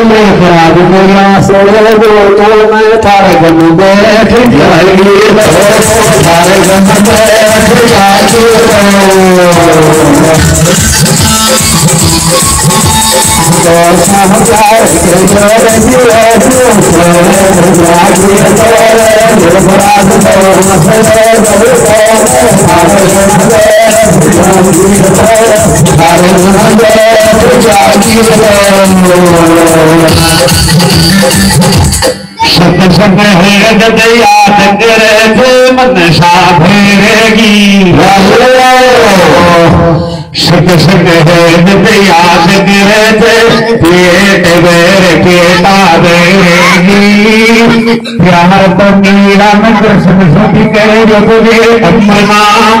मैं खराब मेरा सोले दो तो मैं तारे गम बैठ जाएगी तारे गम बैठ जाएगी सत सत है दया करे थे मन सत सत है दया करे पेट पेटा देगी प्यार तो मेरा में कृष्ण सती करे जो तुझे अपना नाम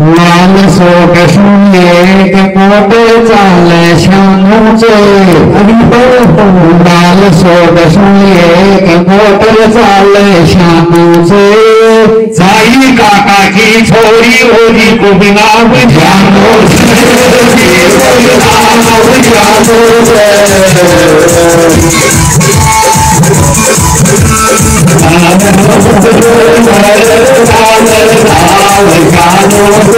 लाल सो कश्मीर के मोटे चाले श्यामचे लाल सो कश्मीर के मोटे चाले श्यामचे साई काका की छोरी होली को बिना जानो you.